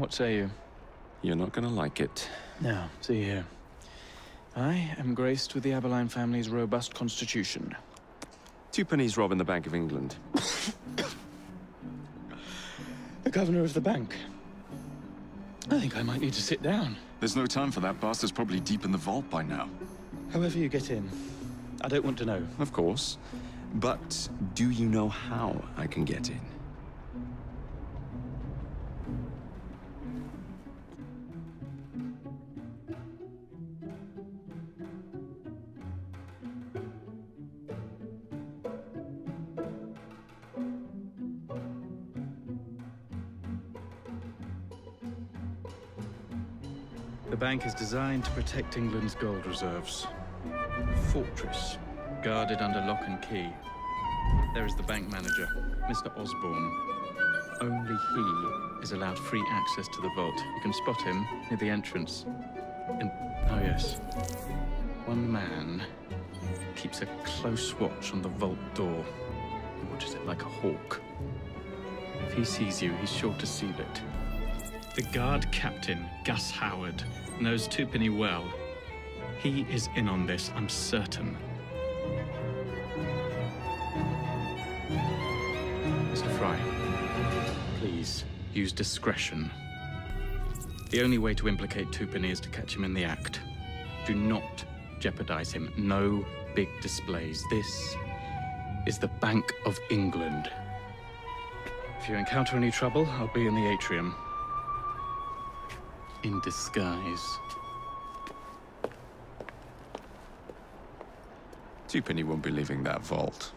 Well, what say you? You're not gonna like it. Now, see here. I am graced with the Abberline family's robust constitution. Twopenny's robbing the Bank of England. The governor of the bank. I think I might need to sit down. There's no time for that. Bastard's probably deep in the vault by now. However you get in. I don't want to know. Of course. But do you know how I can get in? Bank is designed to protect England's gold reserves. Fortress, guarded under lock and key. There is the bank manager, Mr. Osborne. Only he is allowed free access to the vault. You can spot him near the entrance. And, oh yes, one man keeps a close watch on the vault door. He watches it like a hawk. If he sees you, he's sure to seal it. The guard captain, Gus Howard, knows Twopenny well. He is in on this, I'm certain. Mr. Frye, please use discretion. The only way to implicate Twopenny is to catch him in the act. Do not jeopardize him. No big displays. This is the Bank of England. If you encounter any trouble, I'll be in the atrium in disguise. Twopenny won't be leaving that vault.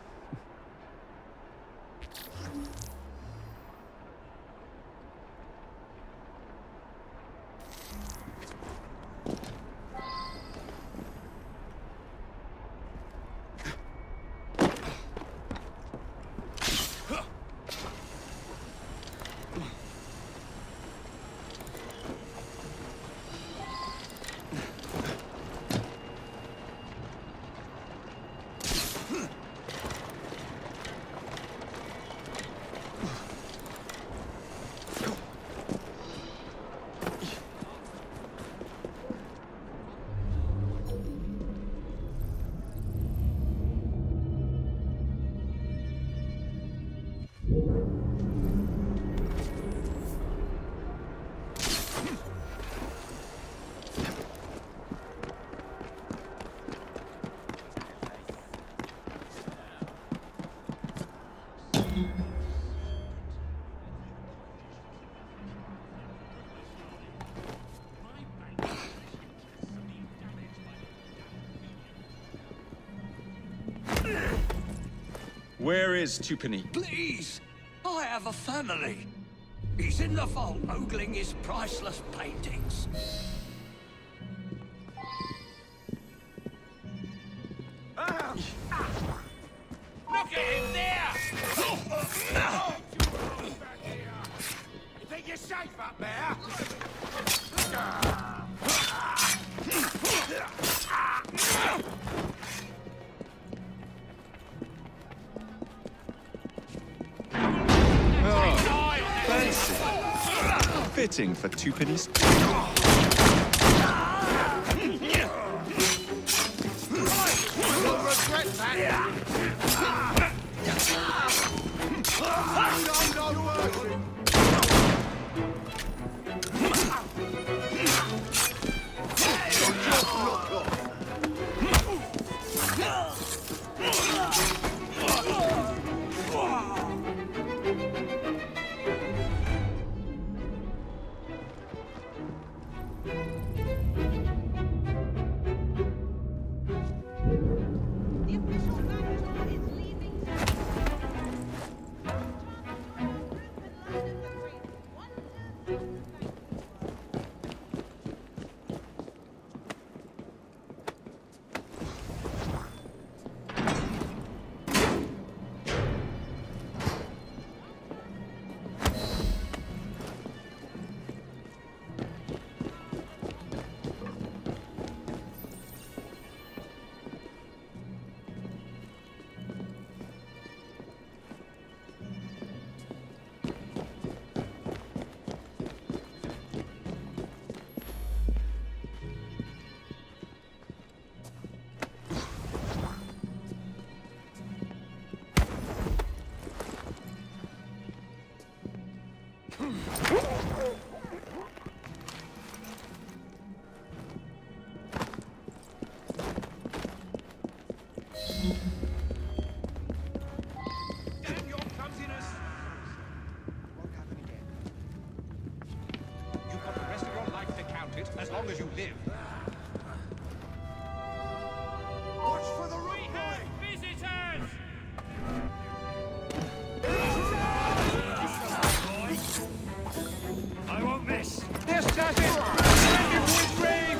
Where is Twopenny? Please! I have a family. He's in the vault ogling his priceless paintings. Fitting for Twopenny's. Live. Watch for the rope Visitors! I won't miss. This does it! Send him with rage!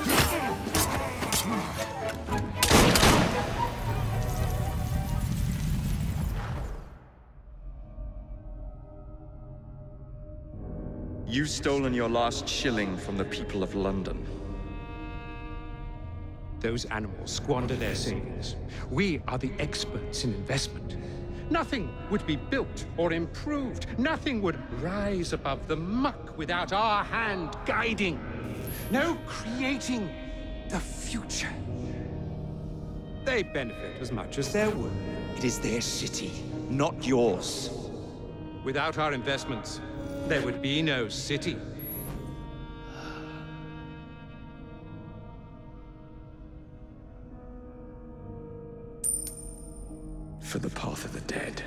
You've stolen your last shilling from the people of London. Those animals squander their savings. We are the experts in investment. Nothing would be built or improved. Nothing would rise above the muck without our hand guiding. No creating the future. They benefit as much as their work. It is their city, not yours. Without our investments, there would be no city. For the path of the dead.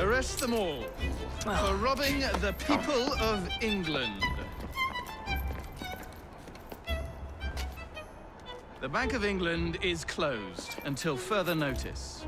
Arrest them all for robbing the people of England. The Bank of England is closed until further notice.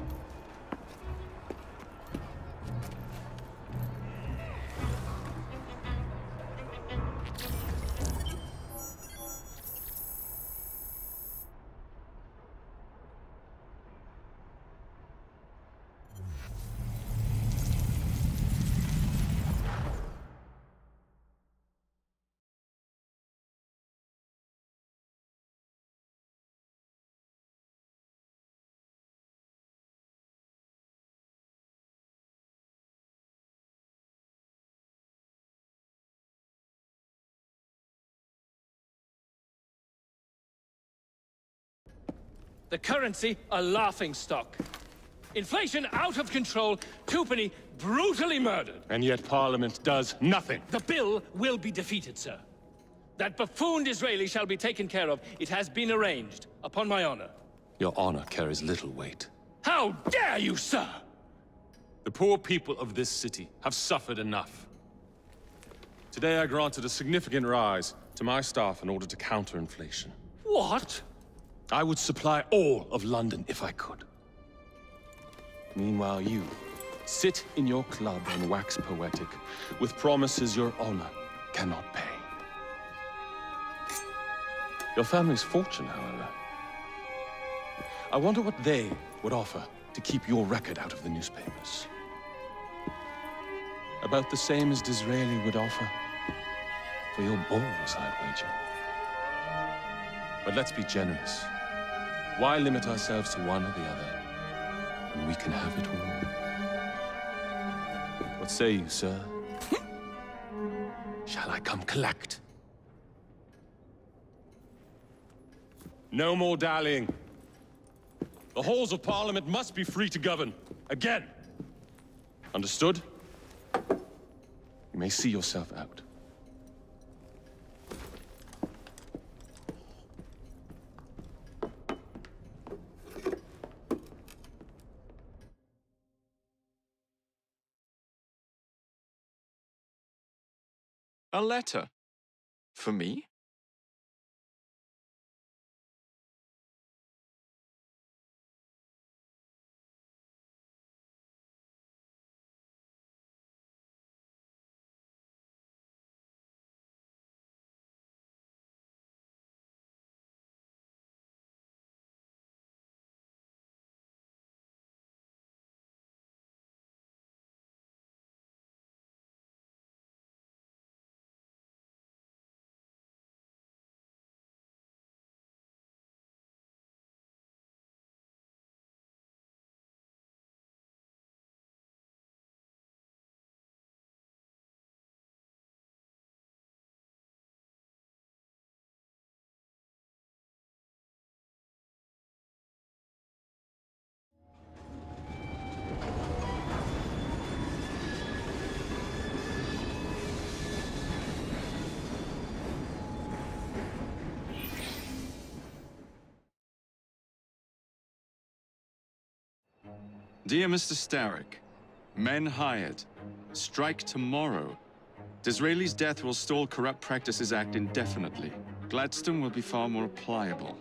The currency a laughing stock. Inflation out of control, Twopenny brutally murdered. And yet Parliament does nothing. The bill will be defeated, sir. That buffoon Disraeli shall be taken care of. It has been arranged, upon my honor. Your honor carries little weight. How dare you, sir! The poor people of this city have suffered enough. Today I granted a significant rise to my staff in order to counter inflation. What? I would supply all of London if I could. Meanwhile, you sit in your club and wax poetic with promises your honor cannot pay. Your family's fortune, however. I wonder what they would offer to keep your record out of the newspapers. About the same as Disraeli would offer for your balls, I'd wager. But let's be generous. Why limit ourselves to one or the other when we can have it all? What say you, sir? Shall I come collect? No more dallying. The halls of Parliament must be free to govern. Again. Understood? You may see yourself out. A letter? For me? Dear Mr. Starrick, men hired. Strike tomorrow. Disraeli's death will stall Corrupt Practices Act indefinitely. Gladstone will be far more pliable.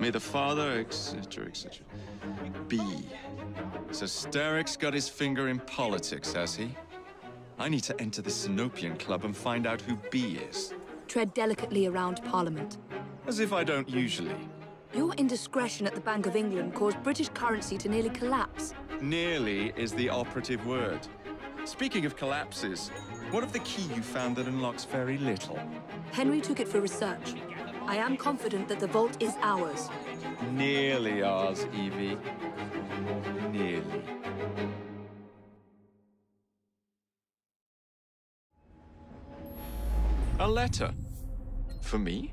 May the father, etc., etc. be. So Starrick's got his finger in politics, has he? I need to enter the Sinopian Club and find out who B is. Tread delicately around Parliament. As if I don't usually. Your indiscretion at the Bank of England caused British currency to nearly collapse. Nearly is the operative word. Speaking of collapses, what of the key you found that unlocks very little? Henry took it for research. I am confident that the vault is ours. Nearly ours, Evie. Nearly. A letter? For me?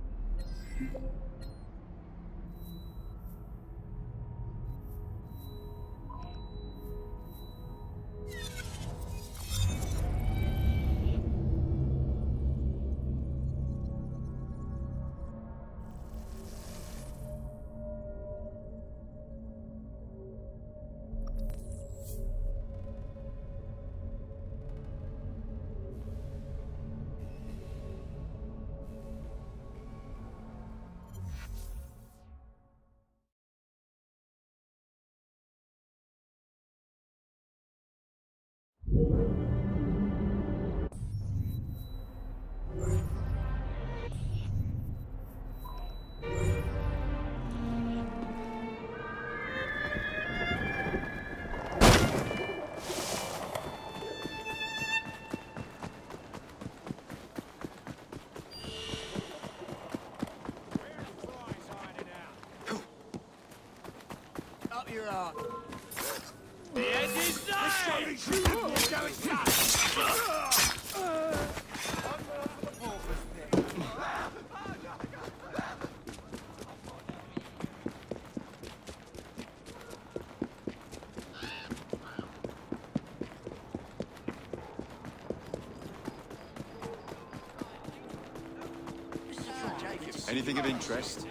Anything of interest?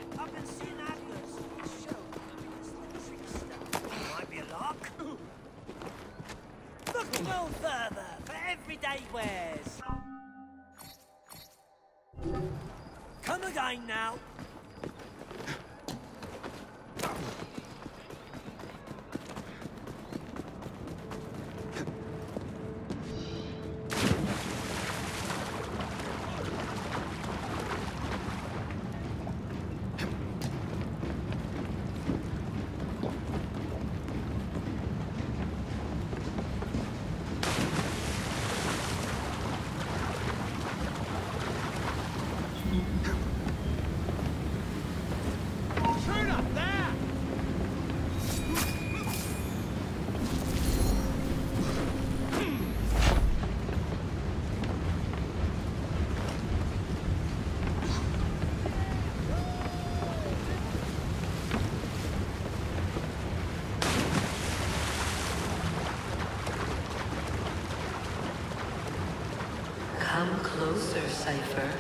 Closer, Cypher.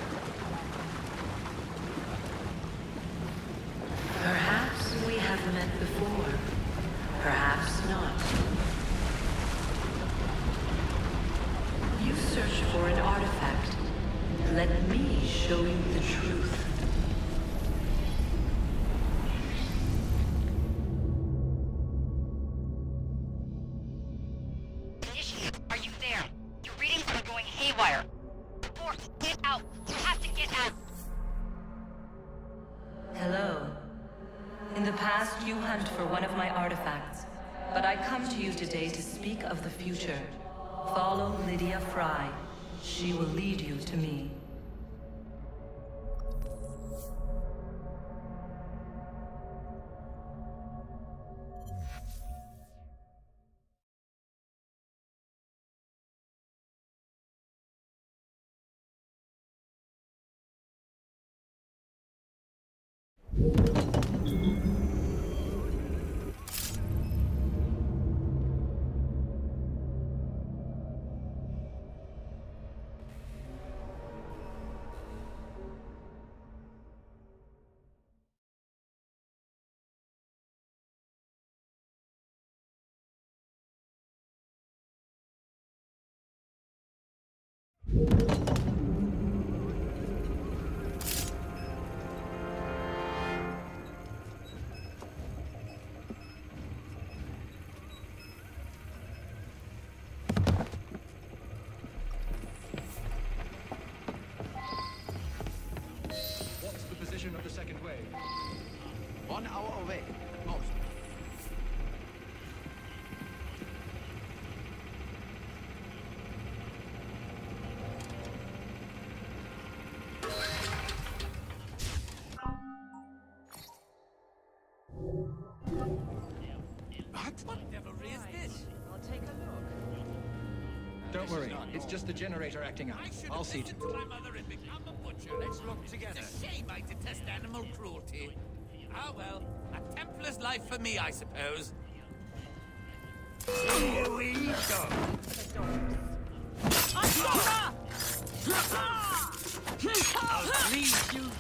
Past, you hunt for one of my artifacts. But I come to you today to speak of the future. Follow Lydia Frye. She will lead you to me. Don't worry, it's just the generator acting up. I should I'll have see to listened to my mother and become a butcher. Let's look together. It's a shame I detest animal cruelty. Ah well, a Templar's life for me, I suppose. Here we go. I'll please you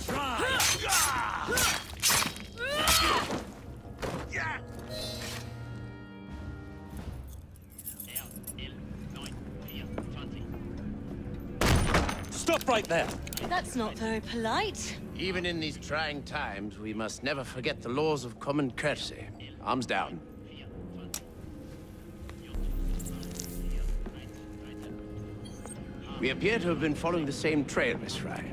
Stop right there! That's not very polite. Even in these trying times, we must never forget the laws of common courtesy. Arms down. We appear to have been following the same trail, Miss Frye.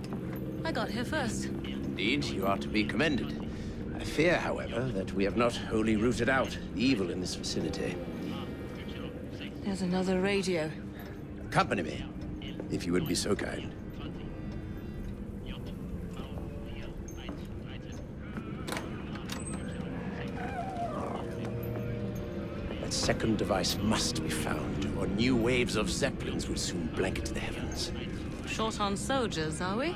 I got here first. Indeed, you are to be commended. I fear, however, that we have not wholly rooted out evil in this vicinity. There's another radio. Accompany me, if you would be so kind. Second device must be found, or new waves of Zeppelins will soon blanket the heavens. Short on soldiers, are we?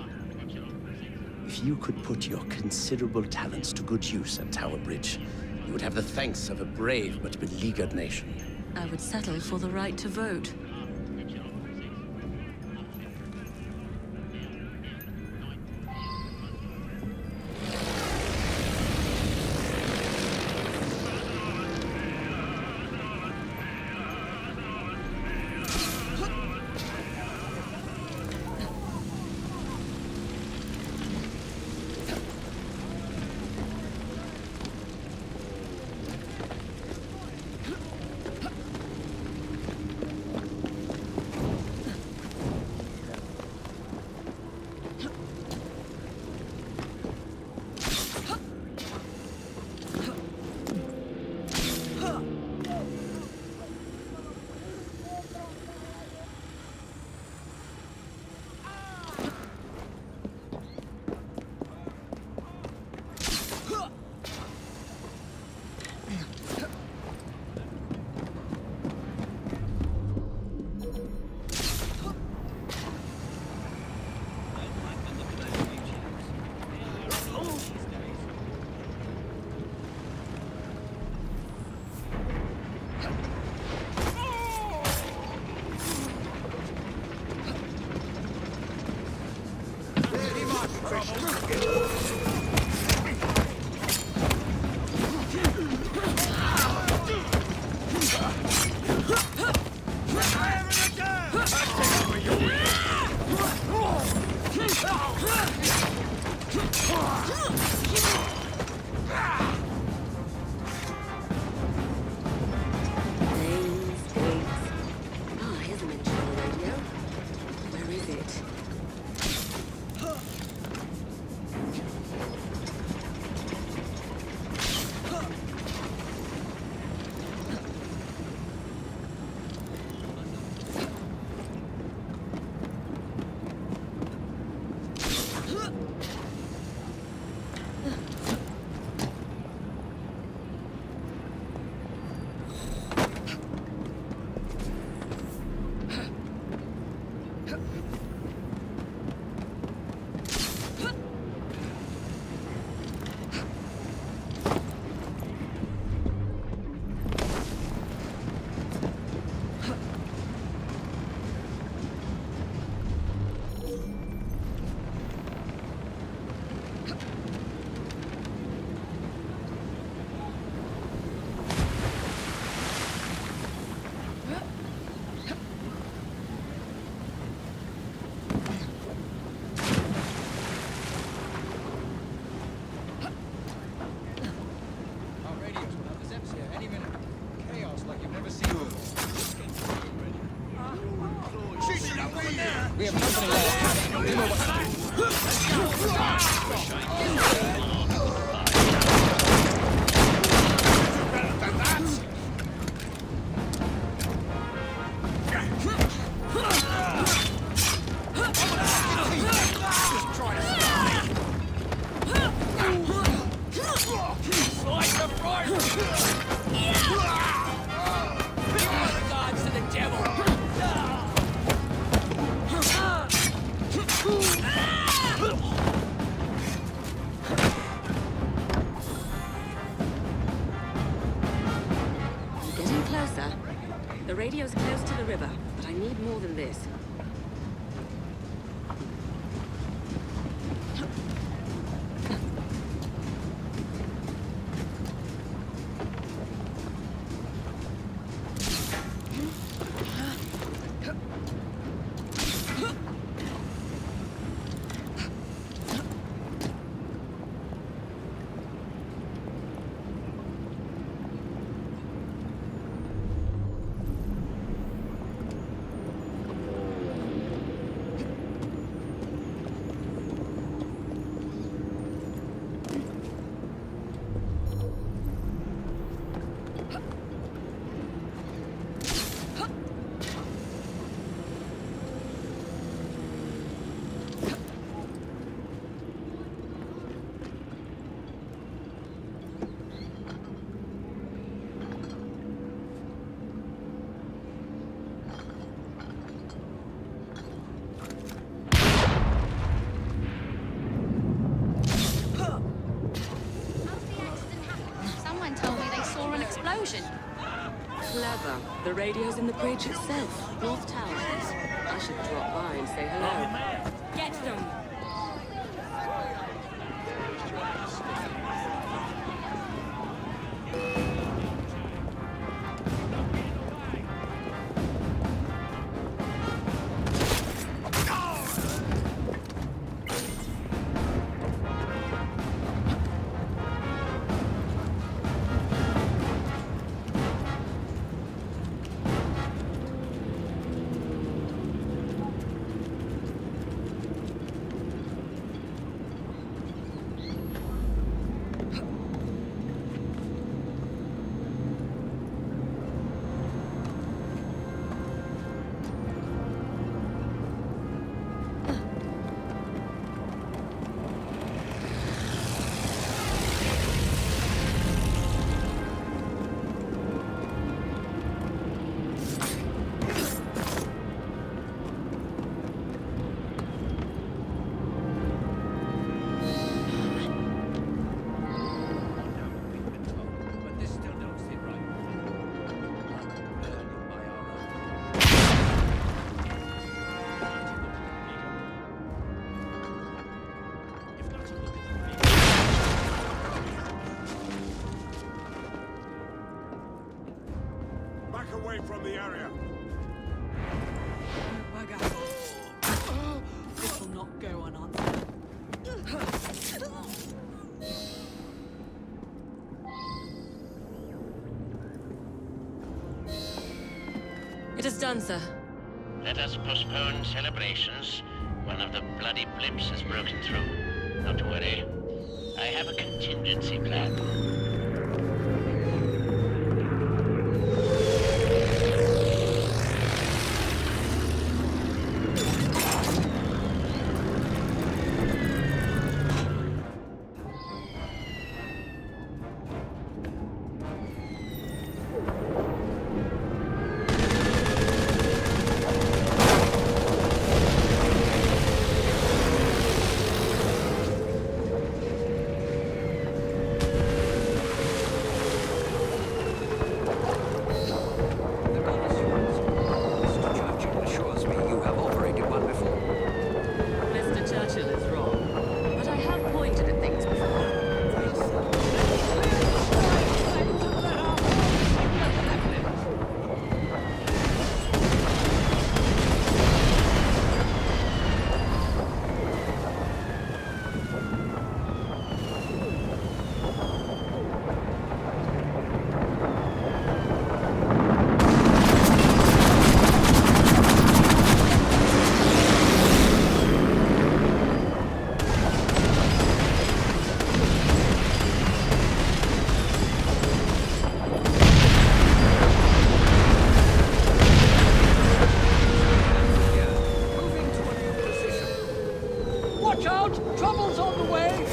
If you could put your considerable talents to good use at Tower Bridge, you would have the thanks of a brave but beleaguered nation. I would settle for the right to vote. Radio's in the bridge itself, done, sir. Let us postpone celebrations. One of the bloody blimps has broken through. Not to worry. I have a contingency plan. Out! Trouble's on the way!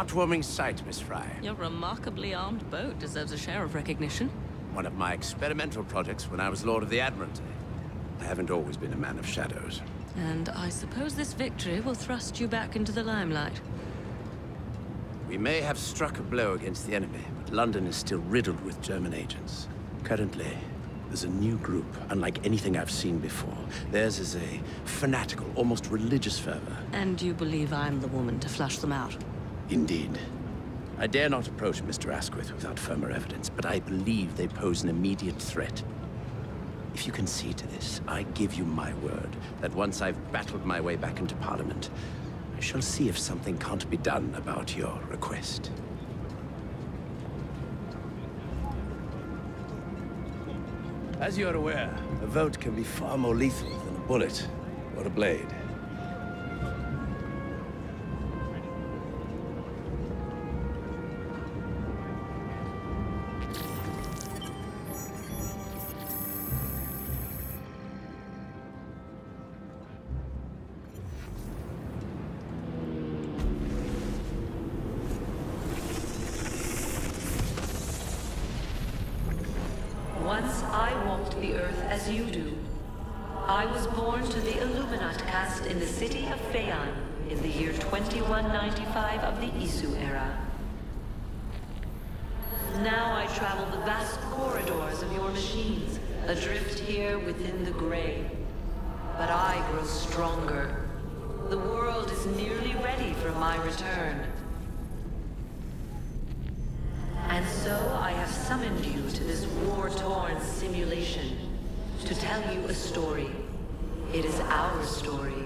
Heartwarming sight, Miss Frye. Your remarkably armed boat deserves a share of recognition. One of my experimental projects when I was Lord of the Admiralty. I haven't always been a man of shadows. And I suppose this victory will thrust you back into the limelight. We may have struck a blow against the enemy, but London is still riddled with German agents. Currently, there's a new group, unlike anything I've seen before. Theirs is a fanatical, almost religious fervor. And you believe I'm the woman to flush them out? Indeed. I dare not approach Mr. Asquith without firmer evidence, but I believe they pose an immediate threat. If you concede to this, I give you my word that once I've battled my way back into Parliament, I shall see if something can't be done about your request. As you are aware, a vote can be far more lethal than a bullet or a blade. The earth as you do. I was born to the Illuminat caste in the city of Phaon in the year 2195 of the Isu era. Now I travel the vast corridors of your machines, adrift here within the gray. But I grow stronger. The world is nearly ready for my return. To tell you a story. It is our story.